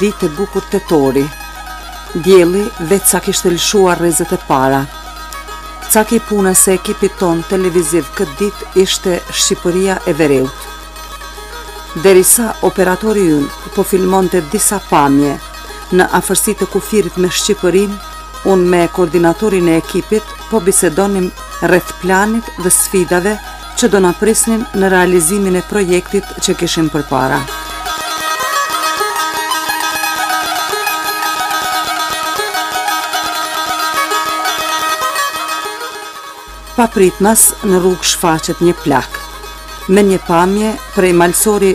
Ditë e bukur tetori. Dielli veç sa kishte lëshuar rrezet e para. Cak i punës së ekipit tonë televiziv këtë ditë ishte Shqipëria e Veriut. Derisa operatori ynë po filmonte disa pamje në afërsi të kufirit me Shqipërinë, unë me koordinatorin e ekipit po bisedonim rreth planit dhe sfidave që do na prisnin në realizimin e projektit që kishim përpara. Papritmas në rrugë shfaqet një plak me një pamje prej malsori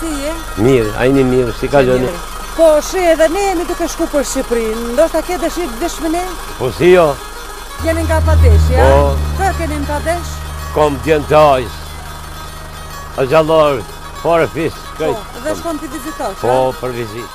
Si je? Mirë, a jeni mirë, si kaloni? Po, shi edhe ne jemi duke shkuar për Shqipërin, ndoshta ke dëshirë të vish me ne? Po, si jo? Jeni nga Padeshi, ja? Po. Kë e keni në Padesh? Kom djemtë e axhës. axhallarë, farefis, po, kajtë. Po, do shkon të vizitosh, ja? Po, për vizitë.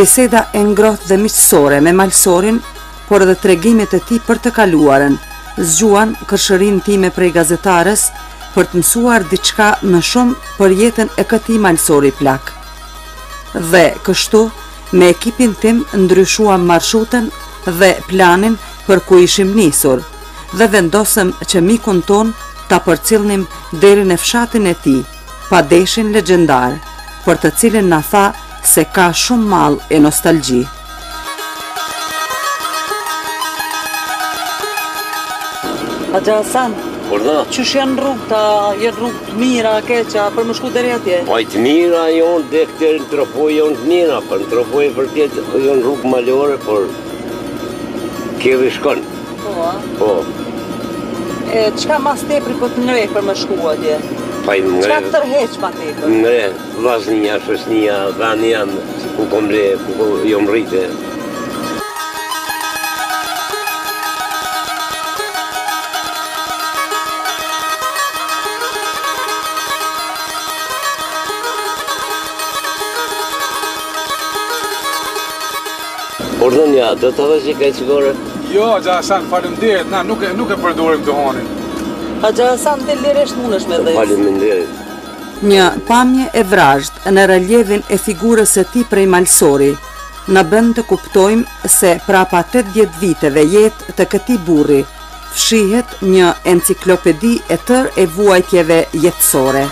Biseda e ngrohtë dhe miqësore me malsorin, por edhe tregimet e tij për të kaluarën, zgjuan kërshërinë time prej gazetares për të mësuar diçka më shumë për jetën e këtij malsori plak. Dhe kështu, Me ekipin tim ndryshuam marshrutën dhe planin për ku ishim nisur dhe vendosëm që mikun tonë ta përcillnim deri në fshatin e tij, Padeshin legjendar, për të cilin na tha se ka shumë mall e nostalgji. Axha Hasan, qysh janë rrugët, a janë rrugë? Të mira, këqija, për me shku deri atje. Po të mira janë deri në Tropojë janë të mira, prej Tropojë përtej janë rrugë malore, por kerri shkon. Po, a? Po. E, çka më së tepërmi po të ngreh për me shku atje? Pa po, më ngreh... Çka të tërheq ma tepër? Më ngreh, Vllaznia, shoqnia, vendi jem, ku kom le, ku jom rrit. Urdhno, a don të dhezish ka një cigare? Jo, axha Hasan, faleminderit, na nuk, nuk e përdurim duhanin. Axha Hasan, ti lirisht munesh me dhez. Faleminderit. Një pamje e vrazhdë në relievin e figurës së tij prej malsori, na bën të kuptojmë se prapa tetëdhjetë viteve jetë të këtij burri, fshihet një enciklopedi e tërë e vuajtjeve jetësore.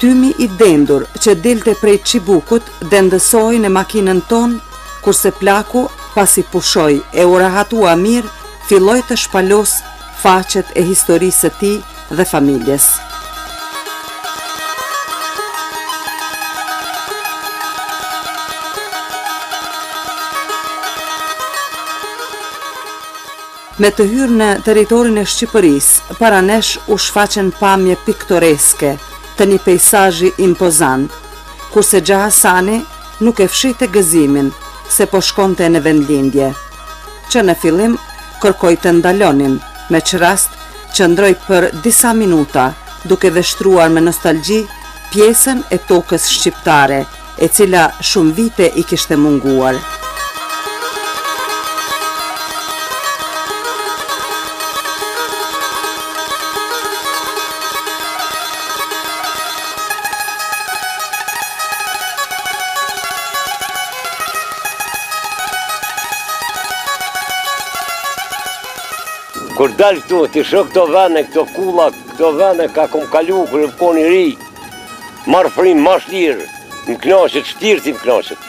Tymi i dendur që dilte prej çibukut dendësohej në makinën tonë, kurse plaku, pasi pushoi e u rahatua mirë, filloi të shpalosë faqet e historisë së tij dhe familjes. Me të hyrë në territorin e Shqipërisë, para nesh u shfaqen pamje piktoreske të një pejsazhi impozant, kurse Xha Hasani nuk e fshihte gëzimin se po shkonte në vendlindje. Që në fillim kërkoi të ndalonin, me ç'rast qëndroi për disa minuta, duke vështruar me nostalgji pjesën e tokës shqiptare, e cila shumë vite i kishte munguar. Kur dal këtu, t'i shoh këto vene, këto kulla, këto vene, ka kom kalu, kur jam kon i ri, marr frymë ma shlirë, më knaqet, shpirti më knaqet.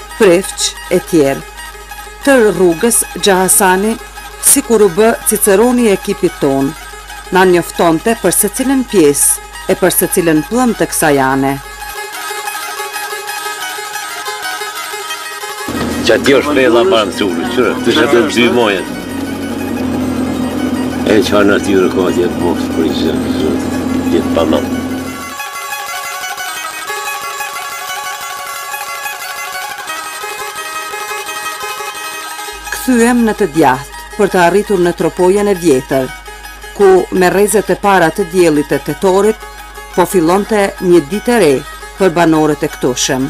Prefq etj. Tërë rrugës Xha Hasani sikur u bë ciceroni i ekipit tonë. Na njoftonte për secilën pjesë e për secilën pëllëmbë të kësaj ane. Qe kjo është shpella pa në qurë, qërë, të që të dy mojet. E që fa në aty në kohët jetë mos, për i që të jetë pa mëndë. Kthyem në të djathtë për të arritur në Tropojën e vjetër, ku me rrezet e para të diellit të tetorit po fillonte një ditë e re për banorët e këtushëm.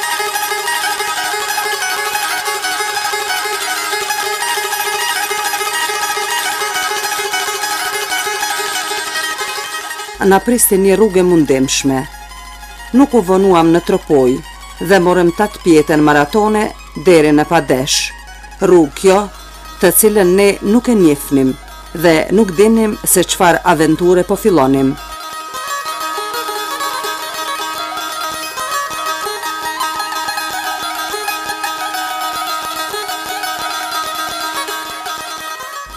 Na priste një rrugë e mundimshme. Nuk u vonuam në Tropojë dhe morëm tatëpjetën maratone deri në Padesh. Rrugë kjo të cilën ne nuk e njihnim dhe nuk dinim se çfarë aventure po fillonim.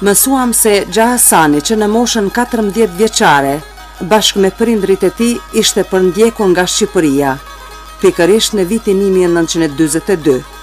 mësuam se Xha Hasani që në moshën 14 vjeçare, bashkë me prindërit e tij, ishte përndjekur nga Shqipëria, pikërisht në vitin 1922.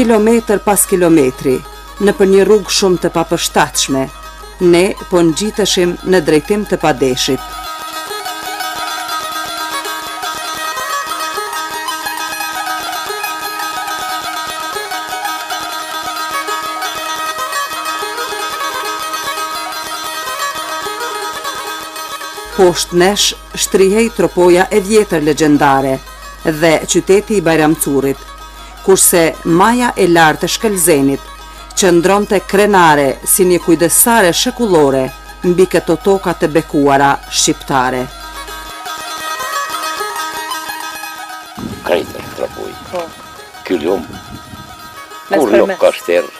Kilometër pas kilometri, nëpër një rrugë shumë të papërshtatshme, ne po ngjiteshim në drejtim të Padeshit. Poshtë nesh shtrihej Tropoja e vjetër legjendare dhe qyteti i Bajram Currit, kurse maja e lartë e Shkëlzenit qëndronte krenare si një kujdestare shekullore mbi këto toka të bekuara shqiptare. Krejt është Tropojë. Po. Ky lum kurrë nuk ka shterë.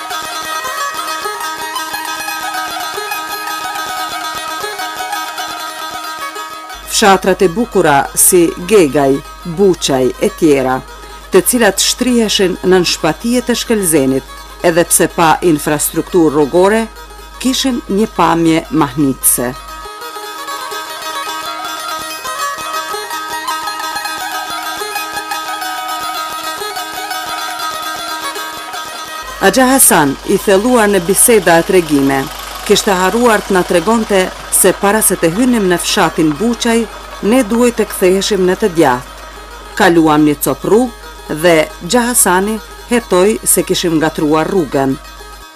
Fshatrat e bukura si Gegaj, Buçaj etj., të cilat shtriheshin nën shpatijet e Shkëlzenit, edhe pse pa infrastrukturë rrugore, Kishin një pamje mahnitëse. Axha Hasan, i thelluar në biseda e tregime, kishte harruar të na tregonte se para se të hynim në fshatin Buçaj, ne duhej të ktheheshim në të djathtë. Kaluam një copë rrugë dhe Xha Hasani hetoi se kishim ngatërruar rrugën.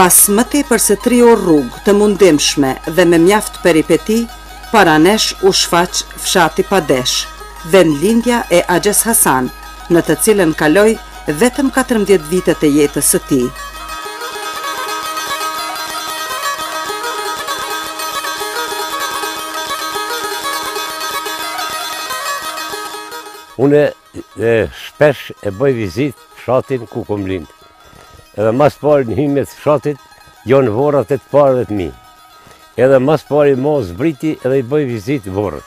Pas më tepër se tri orë rrugë të mundimshme dhe me mjaft peripeti, para nesh u shfaq fshati Padesh, vendlindja e axhës Hasan, në të cilën kaloi vetëm katërmbëdhjetë vitet e jetës së tij. Unë shpesh e bëj vizitë fshatin ku kom lindë. Edhe ma s'pari në hymje t'fshatit, jonë vorret e të parëve të mi. Edhe ma s'pari mo zbriti edhe i bëj vizitë vorret.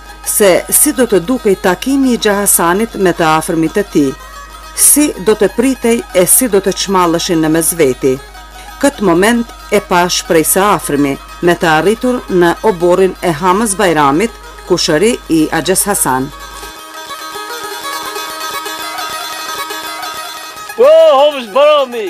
se si do të dukej takimi i xha Hasanit me të afërmit e tij, si do të pritej e si do të çmallëshin në mes veti. Këtë moment e pashë prej së afërmi, me të arritur në oborrin e Hamëz Bajramit, kushëri i axhës Hasan. Ua, Hamëz Bajrami!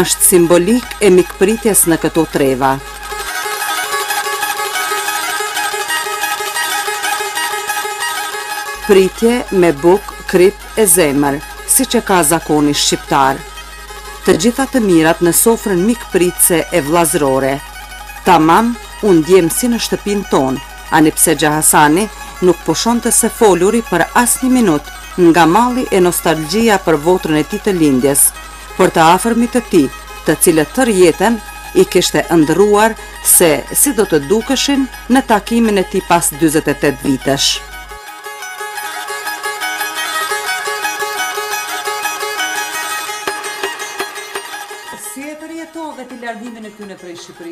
Është simbolikë e mikpritjes në këto treva. Pritje me bukë, kripë e zemër, siç e ka zakoni shqiptar. Të gjitha të mirat në sofrën mikpritëse e vëllazërore. Tamam, u ndjemë si në shtëpinë tonë, ani pse xha Hasani nuk pushonte së foluri për asnjë minutë nga malli e nostalgjia për votrën e tij të lindjes, për të afërmit e tij, të cilët tërë jetën i kishte ëndërruar se si do të dukeshin në takimin e tij pas dyzet e tetë vitesh.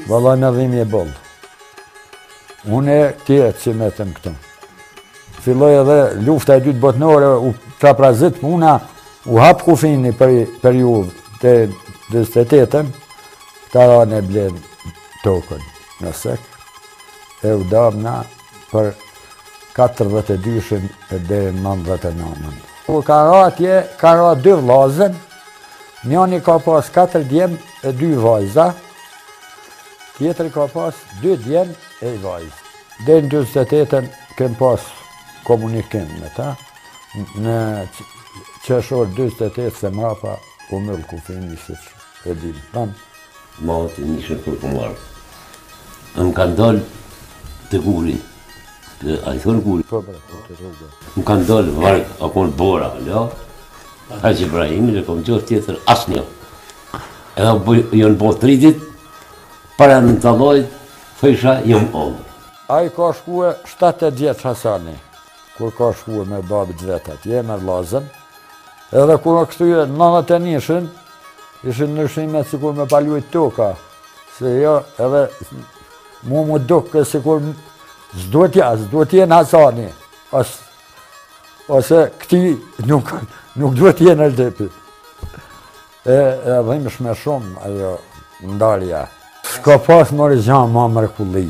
Valla me dhimë e boll. Unë e tjetër që metëm këtu. Filloi edhe lufta e dytë botënore, u prap prazit puna, U hap kufini për periudhë deri n'dyzet e tetën, kta ranë e blenë tokën në sek, e u damna për 42-shën deri në nandhet e nanën. Kur ka ra atje, ka ra dy vllazën, njani ka pas 4 djem e 2 vajza, tjetri ka pas 2 djem e ni vajzë. Deri në dyzet e tetën kem pas komunikim me ta, Në qershor dyzet e tetë së mrapa u myll kufini siç e dimë tan. Mallët e njishme kur kam ardhë. Më kanë dalë te guri. A i thonë guri? Po, bre, po, te rruga. Më kanë dalë vargë, a konë bora, la? Axhë Brahimi, në kom gjërë tjetër, asnjë. Edhe bu, jënë bo të rritit, para në të lojtë, thëjsha, jëmë omë. A i ka shkue 7-8 vjet Hasani. Kur ka shkue me babë t'vet atje, me vllazën, edhe kur u kthye nandhet e nishin, ishin ndryshime sikur me pa lujt toka, se jo edhe mu m'u duk sikur s'duhet ja, duhet t'jenë Hasani, ose, ose këtij nuk, nuk duhet t'jenë ldepi. E dhimbshme shum ajo ndarja. Ska pas more gja ma mrekulli.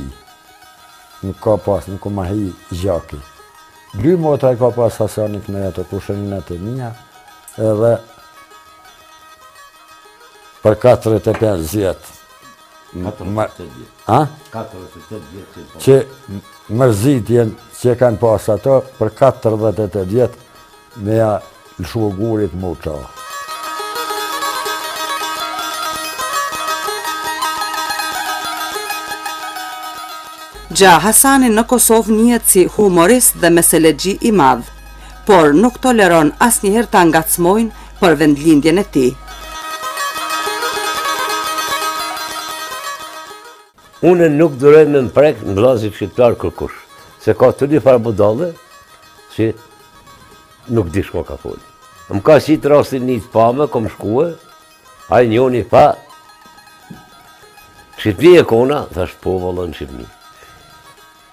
Nuk ka pas, nuk u ma hi gjaki. Dy motra i ka pas Hasani këto kushërinat e mija, edhe për 45 vjetë. 48 vjetë. A? 48 vjetë që i po. Mërzitjen që kanë pas ato, për 48 vjetë, me ja Lëshua gurit mu ça. Xha Hasani në Kosovë njihet si humorist dhe meselexhi i madh, por nuk toleron asnjëherë ta ngacmojnë për vendlindjen e tij. Unë nuk duroj me m'prek në vllazit shqiptar kërkush, se ka t'ni farë budalle, si Nuk din çka ka folë. Më ka qitë rastin n'një të pame, kom shkue, a i njoni tha, n'Shqipni je konë, thash po valla në Shqipni.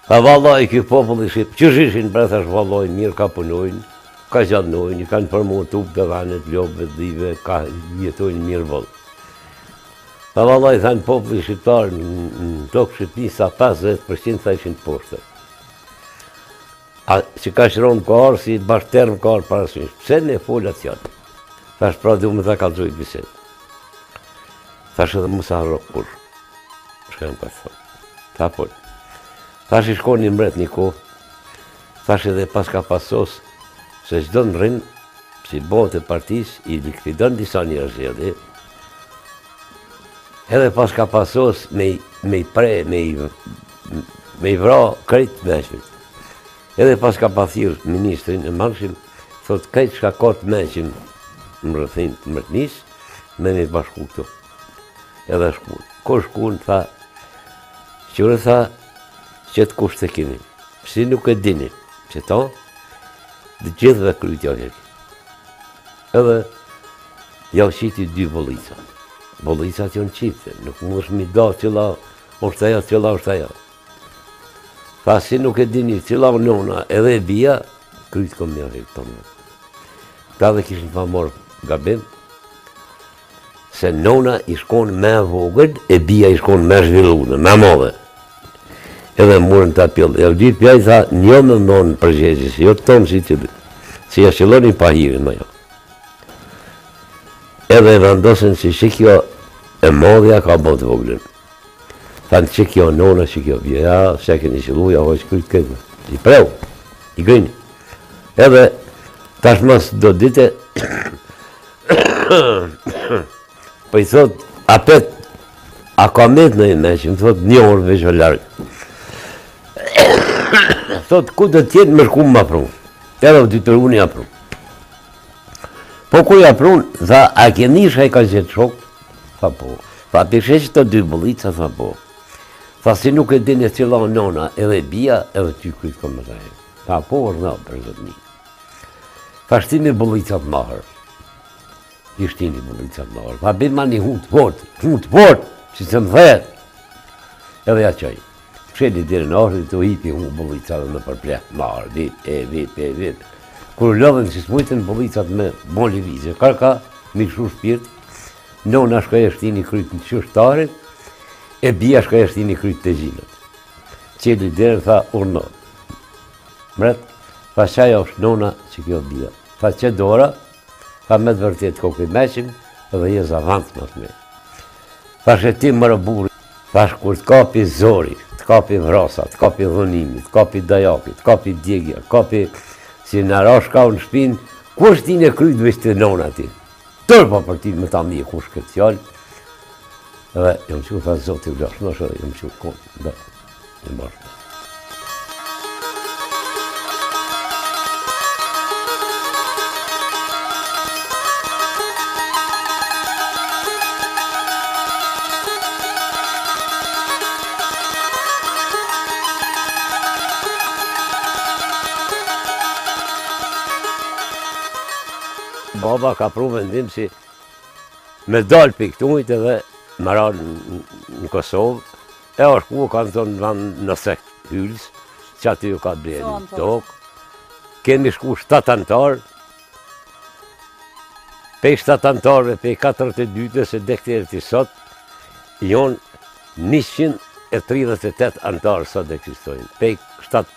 Tha valla ai popull i Shqipes qysh ishin bre thash valla, mirë ka punojnë, ka gjadnojnë, i kanë përmu të upë dhe dhanet, lopëve, dhive, ka jetojnë mirë valla. Tha valla i thanë popull i shqiptar në tokë t'Shqipnisë sa 50% tha ishin të poshtër. A si ka shëron ka arë, si bashkë termë ka arë parasysh. Pse ne folë atë janë? Tha është pra dhe u me tha ka zhujë biset. Thash edhe mos e harro kurr shka m'ke pasë thonë. Tha folë. Thash ish kon një mbret një kohë. Thash edhe paska pas se çdo njeri si bot e partis i likvidon disa njerëz edhe. Edhe paska pas me, me i pre, me i me i vra krejt të meçëm. Edhe paska pas thirrë ministrin e brendshëm, thot krejt shka ka të meçëm në rrethin të mretnisë, me m'i bashku këtu. Edhe shkun. Ko shkun, tha, qërë tha, qit kusht e kini. Si nuk e dini, qeta, të gjithve kryet jau hekim. Edhe, jau qiti dy bollica. Bollicat janë qifte, nuk mujshe m'i da cila Është ajo, cila është ajo. Tha si nuk e dini, cila është nëna, edhe e bija, krytë këmë një rritë të më. Tha edhe kishin pa marrë gabim, se nona ish kon ma e vogël, e bija ish kon ma e zhvillume, ma e madhe. Edhe murën të apjellë, e rëgjit pja i tha, një me na dhonë përgjegje, jo të tonë si të dhe, si s'e qilloni pa hirin, ma jo. Edhe e vendosin si që kjo e madhja ka bo të voglin. Thanë që kjo nona, që kjo bija, s'e keni qillu, ja hoq krytë këtij, i preu, i grini. Edhe, tash mas do dite, po i thot, apet, a ka met naj i meçëm, thot, një orë veç o largë. Thot, ku do tjetë me shku me ma pru, edhe u detyrun ja prunë. Po ku ja prun, tha, a ke nisha i ka gjithë shok? Tha po. Tha, po i sheh qëto dy bullica, tha po. Tha, si nuk e dine cila nona edhe bija, edhe ty krytë këmë të e. Tha, po është dhe për zëtë një. Tha, shtini bullicat m'ahër. I shtini bullicat m'ahër. Tha, bim ma një hu të fort, hu të fort, si se më thërë. Edhe ja qaj. Çeli derën e ahrit të hipi hu bullicave me përpleh në arë, vip, e vip, e vip. Kur u lodhen si smujtën bullicat me bo lëvizje, kërkah, mi këshu shpirt, nona shkoi e shtini kryt në qosh t'ahrit, e bija shkoi e shtini kryt te gjinjtë. Çeli derën tha urno. Mret, tha qajo është nona që kjo bija. Tha qe dora, Tha me të vërtetë kokë i meçëm dhe je zavant më të mirë. Tha shti more burrë, tha kur të kapi zori, të kapi vrasa, të kapi dhunimi, të kapi dajaki, të kapi djegja, të kapi si në ra shkau në shpinë, ku e shtin krytë veç te nona ti? Tha po për ti më ta mi e ku shkëtë fjalë, dhe jëmë që u thasë zotë i vlashë, në shërë jëmë që u konë, e martë. baba ka pru vendim si me dalë pej këtujt edhe me ra në Kosovë, E është ku kanë zonë ven në sektë hyllës, që aty ju ka ble një tokë. Kemi shku shtatë antarë, pej shtatë antarëve, pej katërdhet e dytës e dekteri sot, jonë 138 antarë sot ekzistojnë. Pej shtatë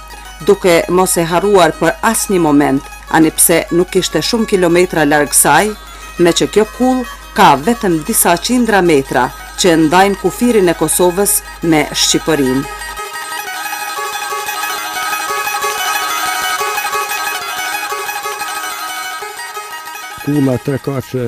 duke mos e harruar për asnjë moment, ani pse nuk ishte shumë kilometra larg saj, meqë kjo kullë ka vetëm disa qindra metra që ndajnë kufirin e Kosovës me Shqipërinë. Kulla trekatëshe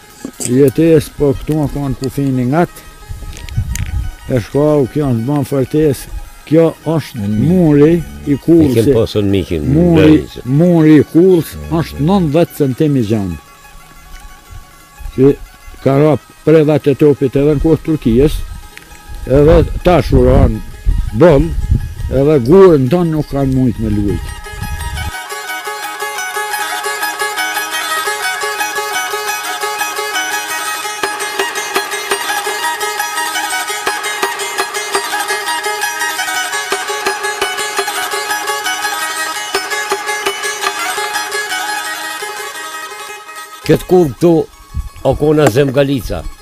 Jetesë, po këtu u konë kufini ngat, e shkau kjo është bënë fortesë, kjo është muri i kullës, i pasën mikin, muri, muri i kullës është 90 cm i gjanë, që ka ra predhat e topit edhe në kohë Turkijës, Edhe tash u ranë boll, edhe gurën tonë nuk kanë mujtë me lujtë. Këtë kullë këtu, u konë zemër Galica,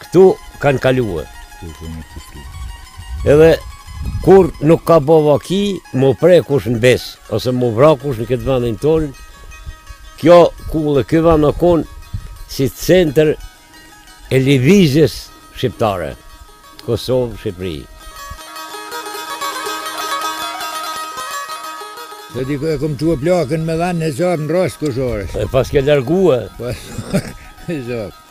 Këtu kanë kaluar. Edhe kurrë nuk ka bo vaki, m'u pre kush në bes, ose m'u vra kush në këtë vendin tonë, kjo kullë, ky vend u konë, si center e lëvizjes shqiptare, Kosovë, Shqipëri. Dhe di e kom tu e plakën me dhanë në zarë në rrasë këshore. E pas ke largue. Pas, e zarë.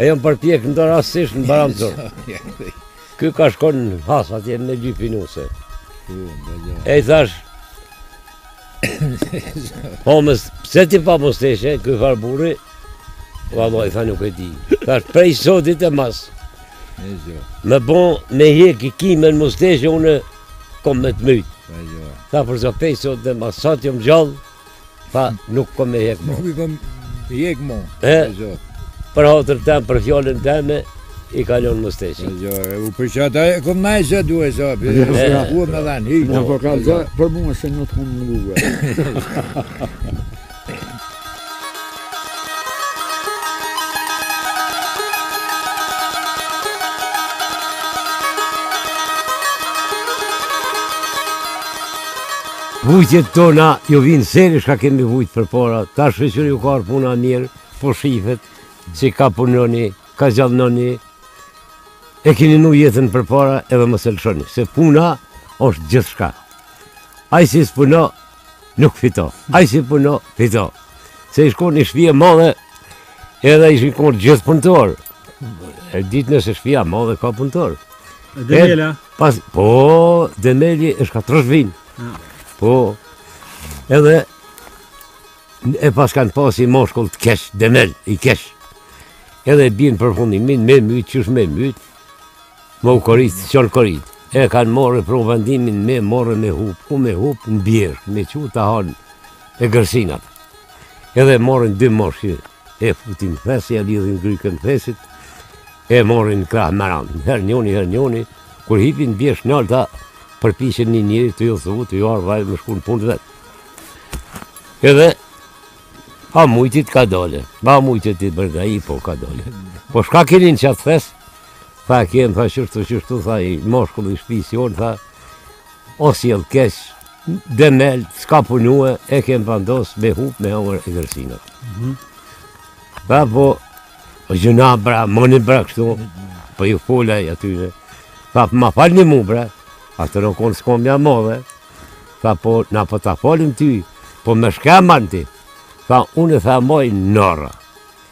E jam përpjekë në të rastësisht në baramëzor. Ky ka shkon në Has atje me lyp nuse. E i thashë, po mës, pse ti pa mustaqe, ky farë burri, valla, i tha nuk e di. Thashë, prej sotit e mas. Me bon, me hjek një qime mustaqe, unë kom me të mytë. Tha, për Zotin pej sotit e mas, sa t'jom gjallë, Tha, nuk kom me i hjek mo. Nuk i kom hjek mo. E, për hatër tem, për fjalën teme, i ka lon mustaqet. Jo, u përqa ta e kom naj që duhe ta api. Jo, jo, jo, jo, me dhen, hik. Në po ka zë, për mua se nuk kom në guve. Vujtjet tona ju vijnë seri çka kemi vujtë përpara, tash shyqyr ju ka puna mirë, po shifet, që ka punoni, ka gjallënoni, e kini ju jetën përpara edhe mos e lëshoni, se puna është gjithçka. Ai si s'puno, nuk fito. Ai si puno, fito. Se ishin një shpi e madhe, edhe ishin gjithë punëtorë. E di ti se shpia e madhe ka punëtorë. E dembela? Pas, po, dembeli është ka trosh vinë. Ah. Po, edhe e pas kanë pas ni mashkull të keq, dembel, i keq. Edhe e bijnë përfundimin, me e mytë, qysh me e mytë, Mokorit, qorkorit, e kan morre vendimin me morrë me hup, ku me hup në bjeshkë, me çu ta hanë egërsinat. Edhe morrin dy moshë, e futin n'thes, e lidhin grykën thesit, e morrin krah me ren, her njoni, her njoni, kur hipin n'bjeshkë nalt, përpishin një njëri të ju thu, të ju arë vajrë me shku në punë vetë. Edhe, a mujtit ka dole, ba mujtit i bërga i po ka dole. Po shka keni në qat thes, Tha kem, tha qështu qështu, tha ni mashkull i shpisë jonë, tha o si i leqesh, demel, s'ka punue, e kem vendos me hup me hongër egërsinat. Mm -hmm. Tha po, o gjyna bra, moni bra kështu, po ju folaj atyre. Tha po ma falni mu bra, atë n'konë s'kom ja modhe. Tha po, na po ta falim ty, po me shka e man ti. Tha unë e tha e maj nora.